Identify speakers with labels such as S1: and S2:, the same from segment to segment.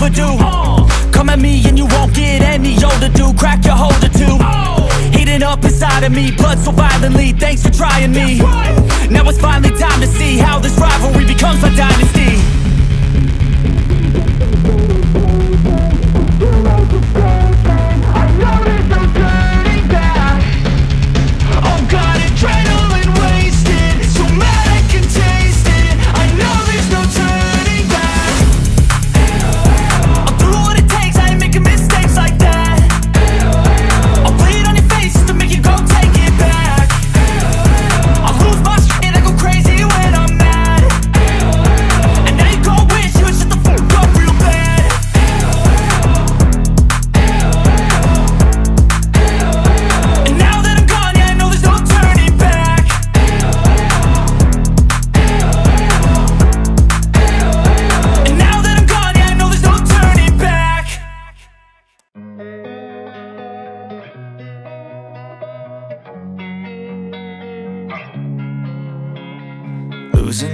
S1: overdue Come at me and you won't get any older, dude, crack your holder too. Heating up inside of me, blood so violently, thanks for trying me. Now it's finally time to see how this rivalry becomes a dynasty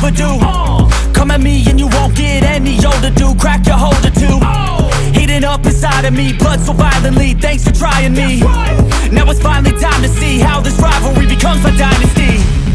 S2: overdue Come at me and you
S1: won't get any older, dude. Crack your holder too. Heating up inside of me, blood so violently Thanks for trying me. Now it's finally time to see How this rivalry becomes a dynasty.